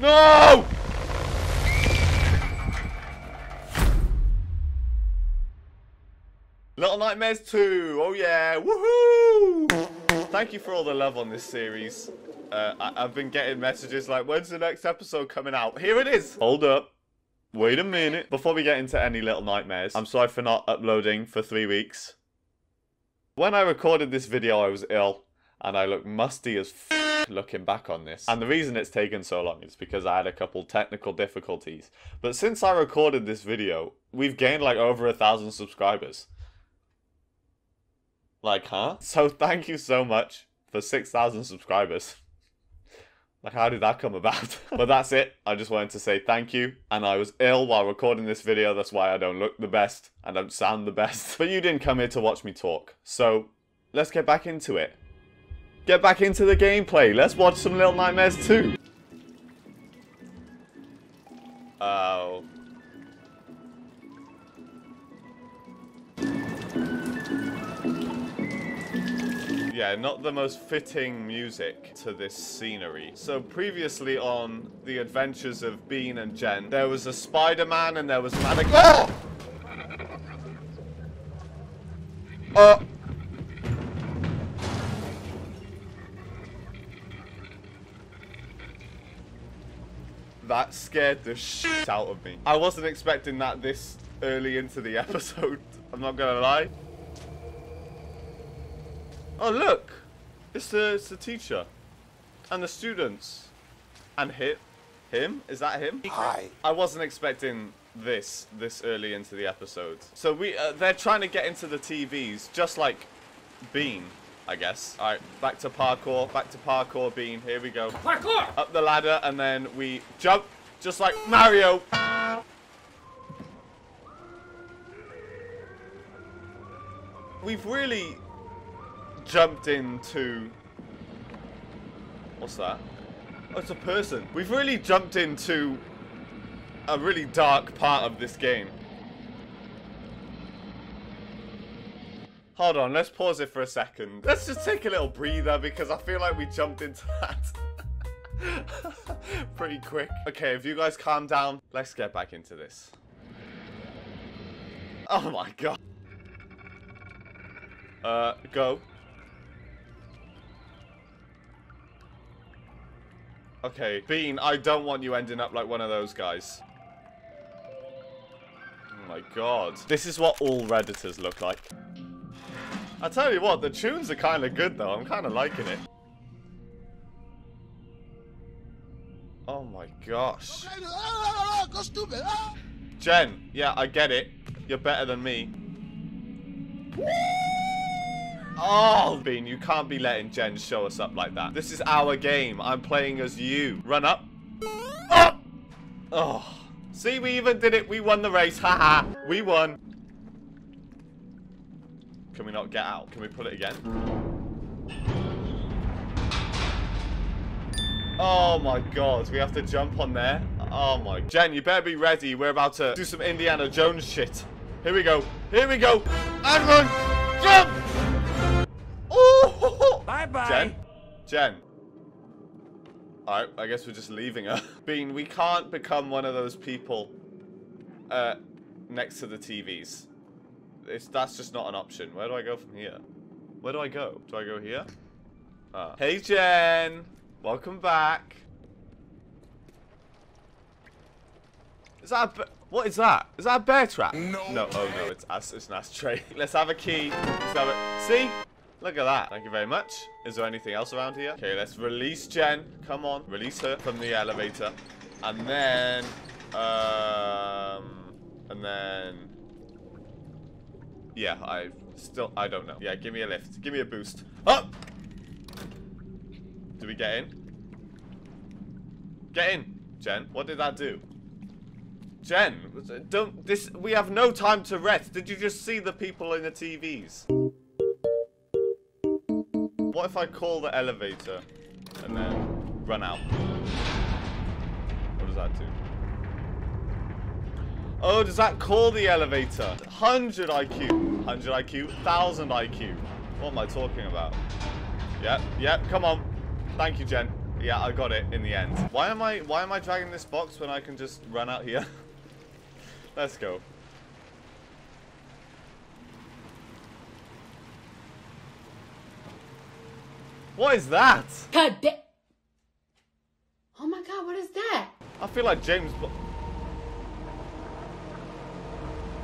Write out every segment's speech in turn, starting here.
No! Little Nightmares 2. Oh yeah. Woohoo! Thank you for all the love on this series. Uh, I have been getting messages like, when's the next episode coming out? Here it is. Hold up. Wait a minute. Before we get into any Little Nightmares, I'm sorry for not uploading for three weeks. When I recorded this video, I was ill, and I looked musty as f looking back on this. And the reason it's taken so long is because I had a couple technical difficulties. But since I recorded this video, we've gained like over a thousand subscribers. Like, huh? So thank you so much for 6,000 subscribers. Like, how did that come about? but that's it. I just wanted to say thank you. And I was ill while recording this video. That's why I don't look the best and don't sound the best. But you didn't come here to watch me talk. So, let's get back into it. Get back into the gameplay. Let's watch some Little Nightmares 2. Oh. yeah, not the most fitting music to this scenery. So previously on The Adventures of Bean and Jen, there was a Spider-Man and there was Manic- Oh! Uh... That scared the shit out of me. I wasn't expecting that this early into the episode. I'm not gonna lie. Oh, look! It's the, it's the teacher. And the students. And him. Him? Is that him? Hi. I wasn't expecting this this early into the episode. So we uh, they're trying to get into the TVs, just like Bean, I guess. All right, back to parkour. Back to parkour, Bean. Here we go. Parkour! Up the ladder, and then we jump, just like Mario. We've really jumped into... What's that? Oh, it's a person. We've really jumped into a really dark part of this game. Hold on, let's pause it for a second. Let's just take a little breather because I feel like we jumped into that pretty quick. Okay, if you guys calm down, let's get back into this. Oh my god. Uh, go. Okay, Bean, I don't want you ending up like one of those guys. Oh my god. This is what all Redditors look like. I tell you what, the tunes are kind of good though. I'm kind of liking it. Oh my gosh. Jen, yeah, I get it. You're better than me. Oh, Bean, you can't be letting Jen show us up like that. This is our game. I'm playing as you. Run up. Up! Oh. See, we even did it. We won the race. Haha. we won. Can we not get out? Can we put it again? Oh my god, we have to jump on there? Oh my... Jen, you better be ready. We're about to do some Indiana Jones shit. Here we go. Here we go. And run. Jump! Oh! Bye-bye. Jen? Jen? Alright, I guess we're just leaving her. Bean, we can't become one of those people uh, next to the TVs. It's, that's just not an option. Where do I go from here? Where do I go? Do I go here? Ah. Hey, Jen! Welcome back. Is that a what is that? Is that a bear trap? No. No, oh no, it's, ass it's an ashtray. Let's have a key. Let's have a... See? Look at that. Thank you very much. Is there anything else around here? Okay, let's release Jen. Come on. Release her from the elevator. And then... Um... And then... Yeah, I still... I don't know. Yeah, give me a lift. Give me a boost. Up! Do we get in? Get in, Jen. What did that do? Jen, don't this we have no time to rest. Did you just see the people in the TVs? What if I call the elevator and then run out? What does that do? Oh, does that call the elevator? 100 IQ. 100 IQ. 1000 IQ. What am I talking about? Yep, yep, come on. Thank you, Jen. Yeah, I got it in the end. Why am I why am I dragging this box when I can just run out here? Let's go. What is that? God. Oh my god, what is that? I feel like James Bo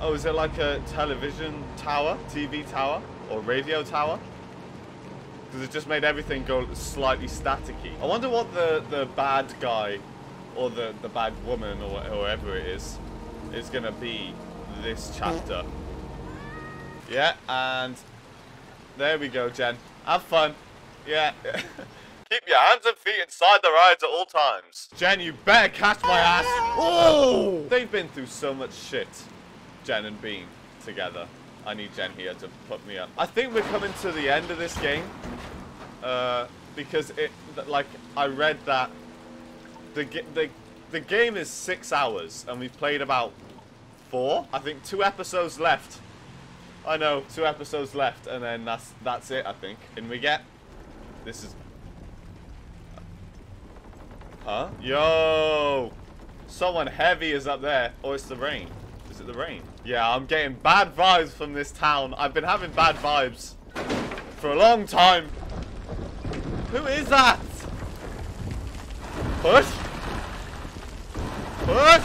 Oh, is it like a television tower? TV tower? Or radio tower? Because it just made everything go slightly staticky. I wonder what the, the bad guy or the, the bad woman or whoever it is is going to be this chapter. Yeah, and there we go, Jen. Have fun. Yeah. Keep your hands and feet inside the rides at all times. Jen, you better catch my ass. Oh! They've been through so much shit, Jen and Bean, together. I need Jen here to put me up. I think we're coming to the end of this game. Uh, because it, like, I read that the, the, the game is six hours, and we've played about four. I think two episodes left. I know, two episodes left, and then that's that's it, I think. And we get... This is Huh? Yo! Someone heavy is up there. Oh, it's the rain. Is it the rain? Yeah, I'm getting bad vibes from this town. I've been having bad vibes for a long time. Who is that? Push? Push?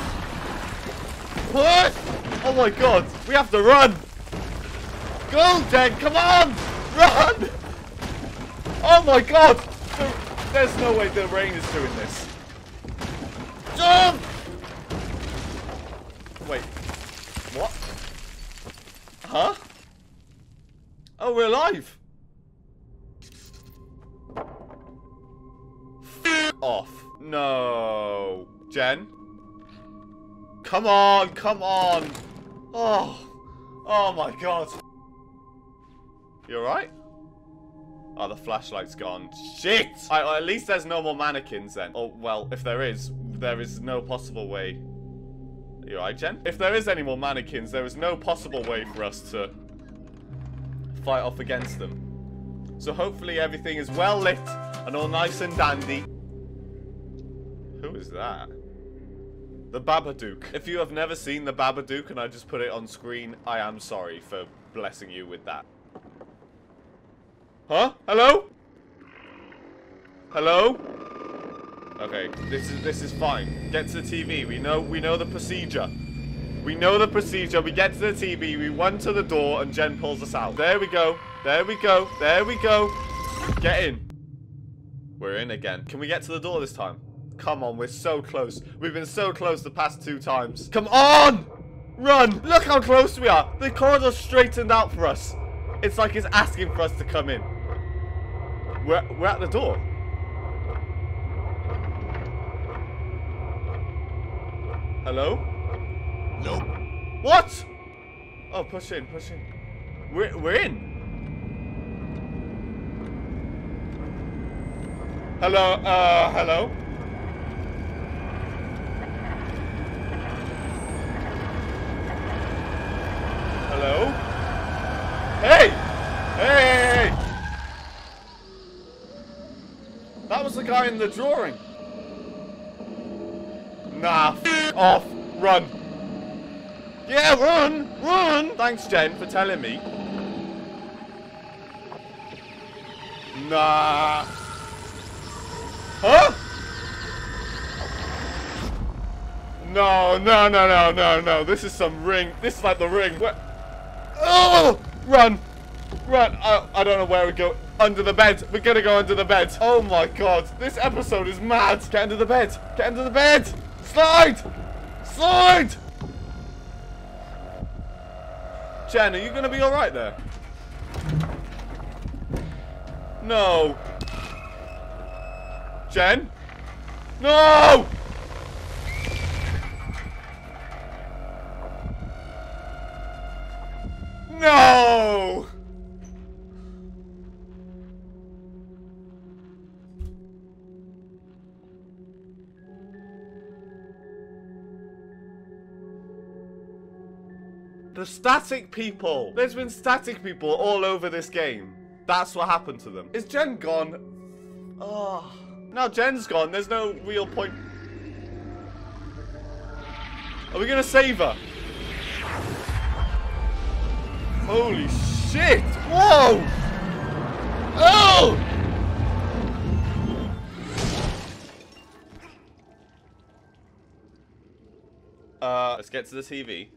Push? Oh my god, we have to run! Go, Jen, come on! Run! Oh my god! There's no way the rain is doing this. Jump! Wait. Huh? Oh, we're alive! off. No. Jen? Come on, come on! Oh. Oh my god. You alright? Oh, the flashlight's gone. Shit! Right, well, at least there's no more mannequins then. Oh, well, if there is, there is no possible way. You alright, Jen? If there is any more mannequins, there is no possible way for us to fight off against them. So hopefully everything is well lit and all nice and dandy. Who is that? The Babadook. If you have never seen the Babadook and I just put it on screen, I am sorry for blessing you with that. Huh? Hello? Hello? Okay, this is this is fine. Get to the TV. We know we know the procedure. We know the procedure. We get to the TV, we run to the door, and Jen pulls us out. There we go. There we go. There we go. Get in. We're in again. Can we get to the door this time? Come on, we're so close. We've been so close the past two times. Come on! Run! Look how close we are. The corridor's straightened out for us. It's like it's asking for us to come in. We're, we're at the door. Hello? Nope. What? Oh, push in, push in. We're, we're in. Hello, uh, hello? Hello? Hey! Hey! That was the guy in the drawing. Nah, off. Run. Yeah, run! Run! Thanks, Jen, for telling me. Nah. Huh? No, no, no, no, no, no. This is some ring. This is like the ring. Where Oh! Run! Run! I, I don't know where we go. Under the bed. We're gonna go under the bed. Oh my god. This episode is mad. Get under the bed. Get under the bed. Slide! Slide! Jen, are you gonna be alright there? No. Jen? No! No! The static people! There's been static people all over this game. That's what happened to them. Is Jen gone? Oh. Now Jen's gone. There's no real point. Are we gonna save her? Holy shit! Whoa! Oh! Uh, let's get to the TV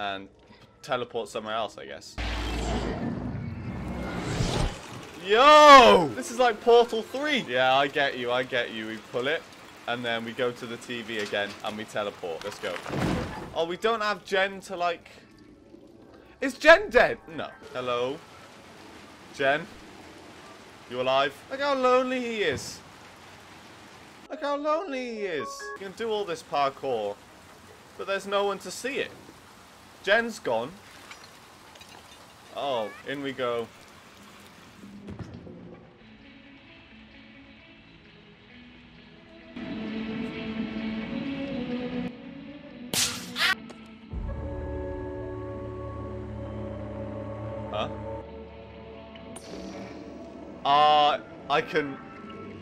and teleport somewhere else, I guess. Yo! This is like Portal 3. Yeah, I get you, I get you. We pull it, and then we go to the TV again, and we teleport. Let's go. Oh, we don't have Jen to, like... Is Jen dead? No. Hello? Jen? You alive? Look how lonely he is. Look how lonely he is. You can do all this parkour, but there's no one to see it. Jen's gone. Oh, in we go. Huh? Uh, I can...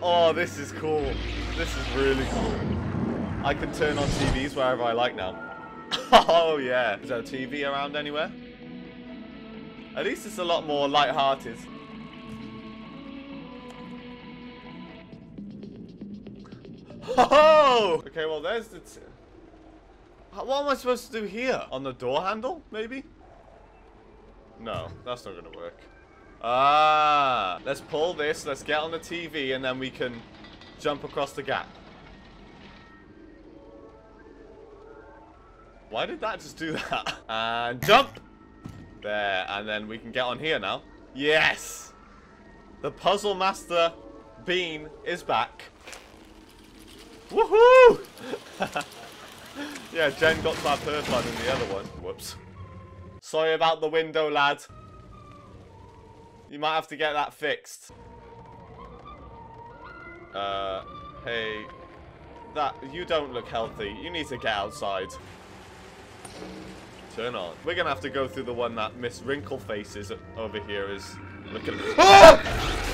Oh, this is cool. This is really cool. I can turn on TVs wherever I like now. Oh, yeah. Is there a TV around anywhere? At least it's a lot more light-hearted. Oh! Okay, well, there's the... What am I supposed to do here? On the door handle, maybe? No, that's not going to work. Ah, let's pull this, let's get on the TV, and then we can jump across the gap. Why did that just do that? And jump! There, and then we can get on here now. Yes! The Puzzle Master Bean is back. Woohoo! yeah, Jen got that first one in the other one. Whoops. Sorry about the window, lad. You might have to get that fixed. Uh, hey. That, you don't look healthy. You need to get outside. Turn on. We're gonna have to go through the one that Miss Wrinkle Faces over here is looking at. Oh!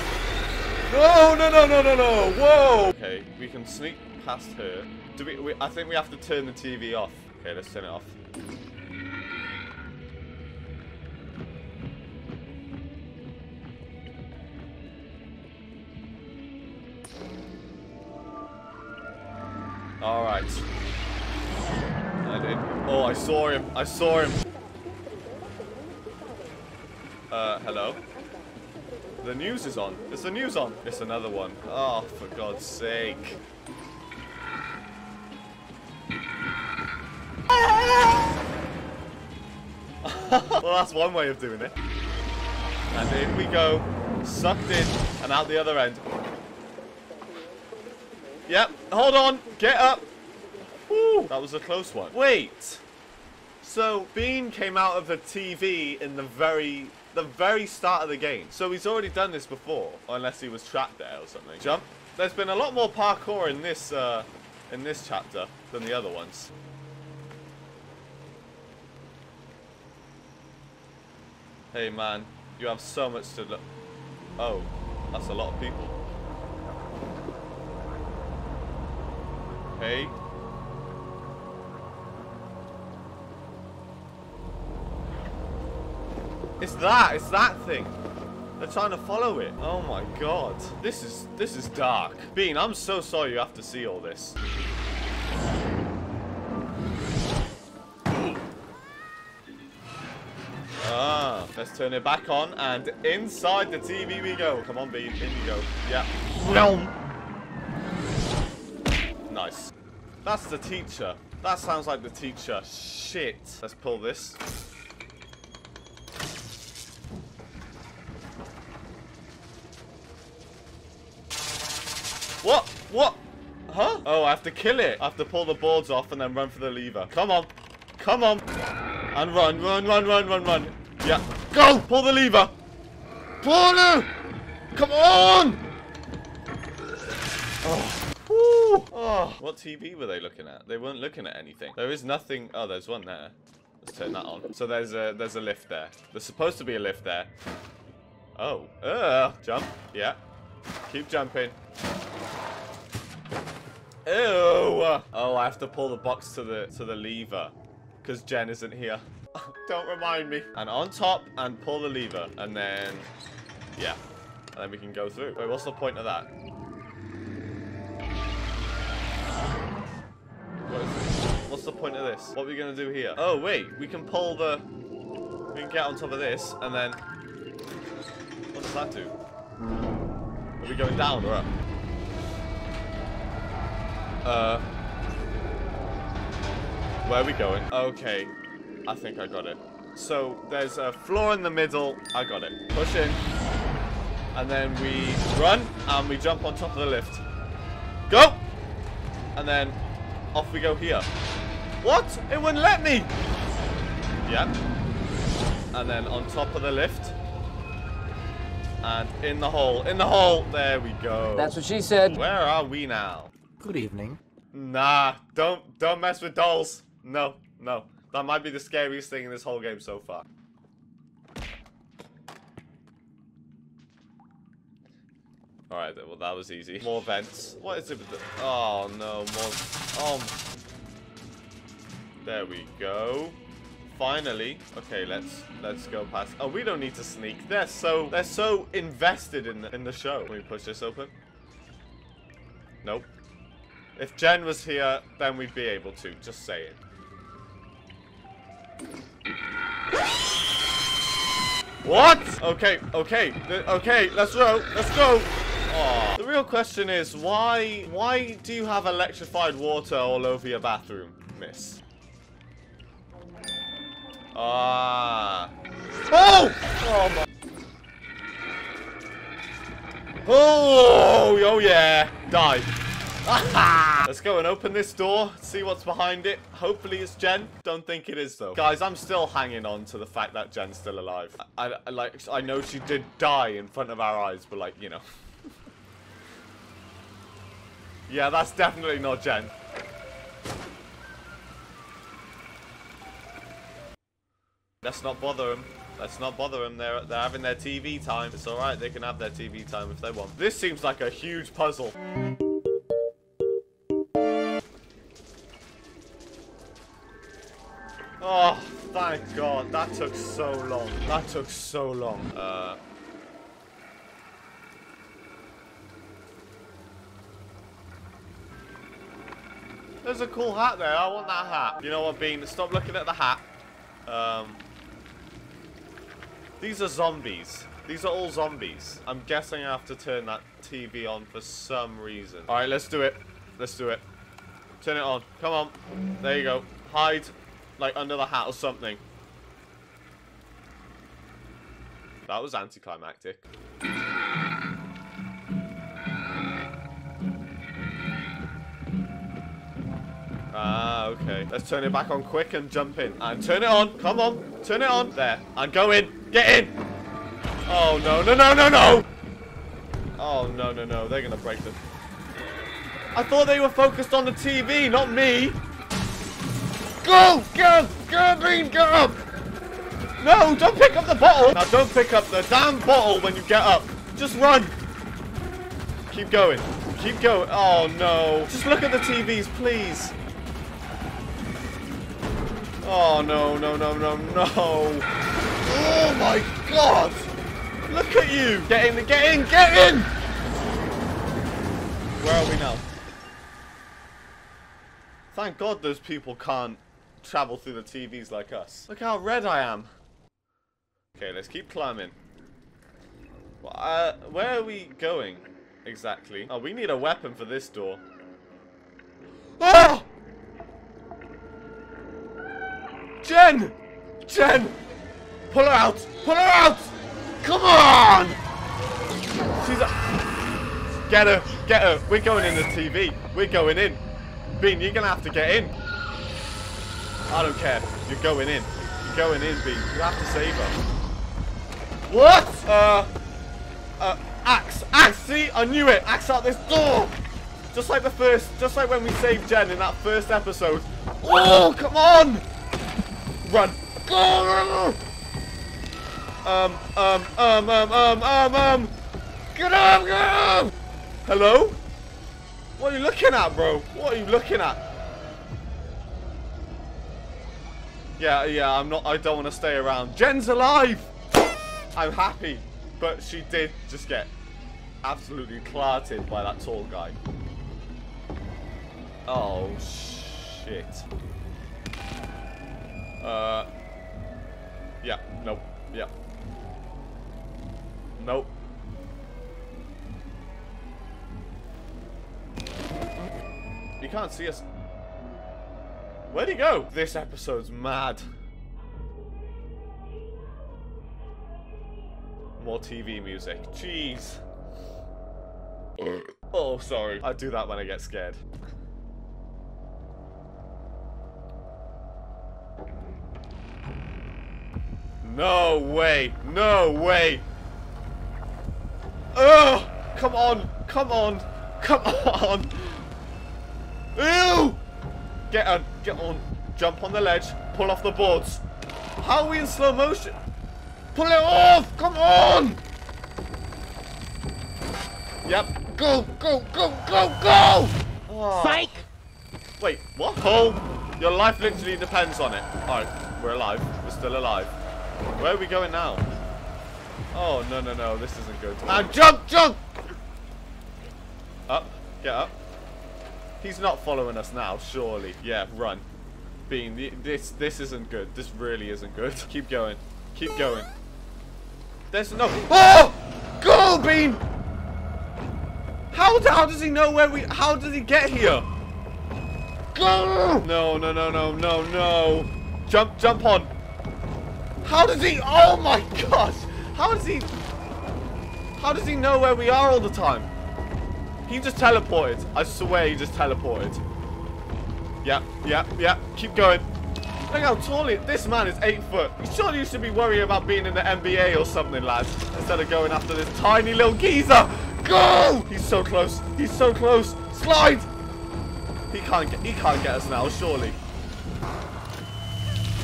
No, no, no, no, no, no! Whoa! Okay, we can sneak past her. Do we, we? I think we have to turn the TV off. Okay, let's turn it off. Alright. I did. Oh, I saw him. I saw him. Uh, hello? The news is on. Is the news on? It's another one. Oh, for God's sake. well, that's one way of doing it. And in we go. Sucked in and out the other end. Yep. Hold on. Get up. That was a close one. Wait. So, Bean came out of the TV in the very, the very start of the game. So he's already done this before, unless he was trapped there or something. Jump. There's been a lot more parkour in this, uh, in this chapter than the other ones. Hey man, you have so much to look. Oh, that's a lot of people. Hey. It's that, it's that thing. They're trying to follow it. Oh my god. This is this is dark. Bean, I'm so sorry you have to see all this. Ah, let's turn it back on and inside the TV we go. Come on, Bean, in you go. Yeah. Nice. That's the teacher. That sounds like the teacher. Shit. Let's pull this. What? Huh? Oh, I have to kill it. I have to pull the boards off and then run for the lever. Come on. Come on. And run, run, run, run, run, run. Yeah. Go! Pull the lever. Pull it! Come on! Oh. Woo. Oh. What TV were they looking at? They weren't looking at anything. There is nothing. Oh, there's one there. Let's turn that on. So there's a there's a lift there. There's supposed to be a lift there. Oh. Uh, jump. Yeah. Keep jumping. Ew! Oh, I have to pull the box to the to the lever. Because Jen isn't here. Don't remind me. And on top, and pull the lever. And then, yeah. And then we can go through. Wait, what's the point of that? What? What's the point of this? What are we going to do here? Oh, wait. We can pull the... We can get on top of this, and then... What does that do? Are we going down or up? Uh... Where are we going? Okay. I think I got it. So, there's a floor in the middle. I got it. Push in. And then we run, and we jump on top of the lift. Go! And then off we go here. What? It wouldn't let me! Yeah. And then on top of the lift. And in the hole. In the hole! There we go. That's what she said. Where are we now? Good evening. Nah, don't don't mess with dolls. No, no. That might be the scariest thing in this whole game so far. Alright, well that was easy. More vents. What is it with the... Oh no, more... Oh... There we go. Finally. Okay, let's let's go past... Oh, we don't need to sneak. They're so... They're so invested in the, in the show. Let me push this open. Nope. If Jen was here, then we'd be able to. Just saying. What? Okay, okay, okay, let's go, let's go. Aw. The real question is, why, why do you have electrified water all over your bathroom, miss? Ah. Oh! Oh my. Oh, oh yeah. Die. Let's go and open this door, see what's behind it. Hopefully it's Jen. Don't think it is though. Guys, I'm still hanging on to the fact that Jen's still alive. I, I like I know she did die in front of our eyes, but like, you know. yeah, that's definitely not Jen. Let's not bother them. Let's not bother them. They're, they're having their TV time. It's alright. They can have their TV time if they want. This seems like a huge puzzle. Oh, thank God. That took so long. That took so long. Uh... There's a cool hat there. I want that hat. You know what, Bean? Stop looking at the hat. Um... These are zombies. These are all zombies. I'm guessing I have to turn that TV on for some reason. Alright, let's do it. Let's do it. Turn it on. Come on. There you go. Hide like under the hat or something. That was anticlimactic. Ah, okay. Let's turn it back on quick and jump in. And turn it on. Come on. Turn it on. There. And go in. Get in. Oh, no, no, no, no, no. Oh, no, no, no. They're going to break the... I thought they were focused on the TV, not me. Go! Up! Get Bean! Get up! No, don't pick up the bottle! Now don't pick up the damn bottle when you get up. Just run! Keep going. Keep going. Oh, no. Just look at the TVs, please. Oh, no, no, no, no, no. Oh, my God! Look at you! Get in, get in, get in! Where are we now? Thank God those people can't travel through the TVs like us. Look how red I am. Okay, let's keep climbing. Uh, where are we going exactly? Oh, we need a weapon for this door. Ah! Jen! Jen! Pull her out! Pull her out! Come on! She's a... Get her! Get her! We're going in the TV. We're going in. Bean, you're gonna have to get in. I don't care. You're going in. You're going in, Bean. You have to save her. What? Uh, uh, axe, axe. See, I knew it. Axe out this door. Just like the first, just like when we saved Jen in that first episode. Oh, come on! Run. Go! Um, um, um, um, um, um, um. Get up, get up! Hello? What are you looking at, bro? What are you looking at? Yeah, yeah, I'm not, I don't want to stay around. Jen's alive! I'm happy, but she did just get absolutely clarted by that tall guy. Oh, shit. Uh, yeah, nope, yeah. Nope. You can't see us. Where'd he go? This episode's mad. More TV music. Jeez. Uh. oh, sorry. I do that when I get scared. No way. No way. Oh, come on. Come on. Come on. Ew! Get on. Get on. Jump on the ledge. Pull off the boards. How are we in slow motion? Pull it off! Come on! Yep. Go, go, go, go, go! Oh. Psych! Wait, what? Cole, your life literally depends on it. Alright, we're alive. We're still alive. Where are we going now? Oh, no, no, no. This isn't good. And jump, jump! Up. Get up. He's not following us now, surely. Yeah, run. Bean, this this isn't good. This really isn't good. Keep going. Keep going. There's no- Oh! Go, Bean! How, how does he know where we- How did he get here? Go! No, no, no, no, no, no. Jump, jump on. How does he? Oh my gosh! How does he? How does he know where we are all the time? He just teleported. I swear he just teleported. Yep, yep, yep. Keep going. Look how tall he This man is eight foot. You surely you should be worrying about being in the NBA or something, lads. Instead of going after this tiny little geezer. Go! He's so close. He's so close. Slide! He can't get he can't get us now, surely.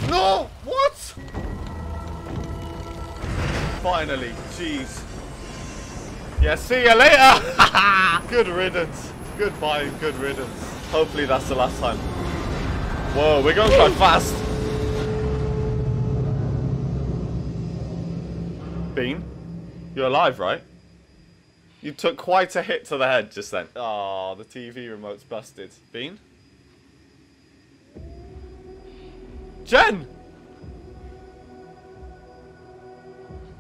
No! What? Finally, jeez. Yeah, see you later! good riddance. Goodbye good riddance. Hopefully that's the last time. Whoa, we're going quite fast. Bean, you're alive, right? You took quite a hit to the head just then. Oh, the TV remote's busted. Bean? Jen!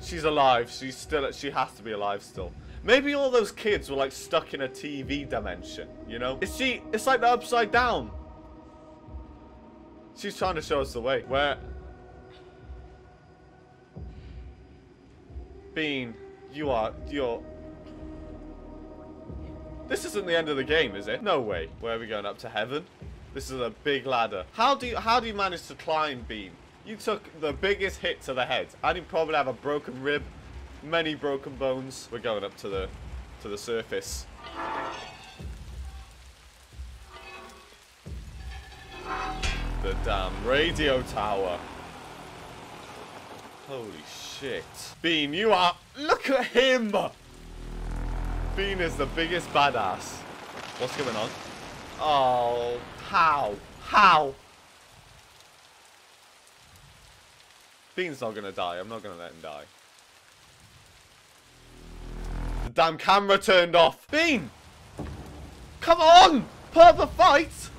She's alive. She's still. She has to be alive still. Maybe all those kids were like stuck in a TV dimension. You know? Is she? It's like the upside down. She's trying to show us the way. Where? Bean, you are. You're. This isn't the end of the game, is it? No way. Where are we going? Up to heaven? This is a big ladder. How do you how do you manage to climb, Bean? You took the biggest hit to the head. And you probably have a broken rib, many broken bones. We're going up to the to the surface. The damn radio tower. Holy shit. Bean, you are... Look at him! Bean is the biggest badass. What's going on? Oh, how? How? Bean's not gonna die. I'm not gonna let him die. Damn camera turned off. Bean! Come on! Up fight!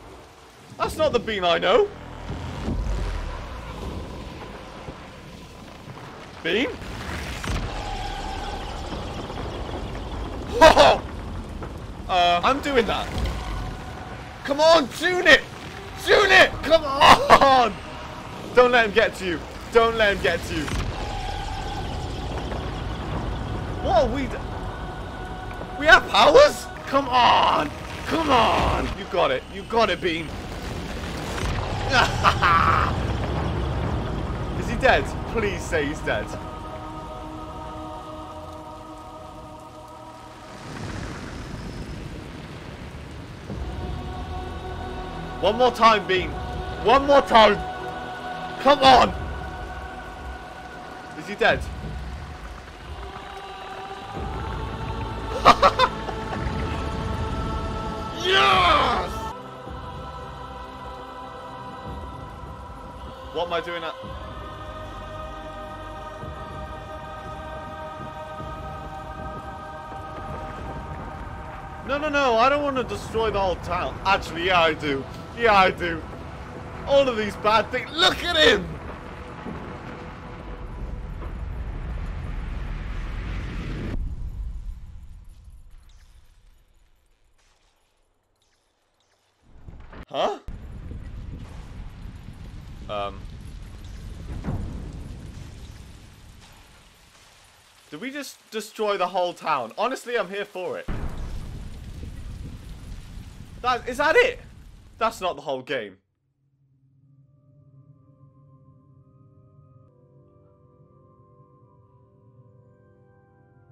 That's not the Bean I know. Bean? Oh! Uh, I'm doing that. Come on, tune it! Tune it! Come on! Don't let him get to you. Don't let him get to you. What are we We have powers? Come on! Come on! You got it. You got it, Bean. Is he dead? Please say he's dead. One more time, Bean. One more time. Come on. Is he dead? yes! What am I doing at? No, no, no, I don't want to destroy the whole town. Actually, yeah, I do. Yeah, I do. All of these bad things. Look at him! Destroy the whole town? Honestly, I'm here for it. That, is that it? That's not the whole game.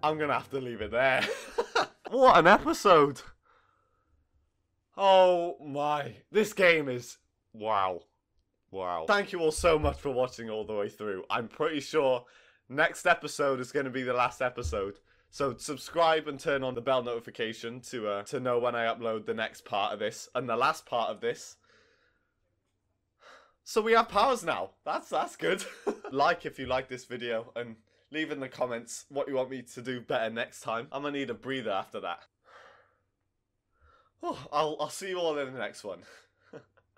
I'm gonna have to leave it there. what an episode! Oh my. This game is. Wow. Wow. Thank you all so much for watching all the way through. I'm pretty sure next episode is going to be the last episode. So subscribe and turn on the bell notification to uh, to know when I upload the next part of this and the last part of this. So we have powers now. That's that's good. like if you like this video and leave in the comments what you want me to do better next time. I'm gonna need a breather after that. Oh, I'll I'll see you all in the next one.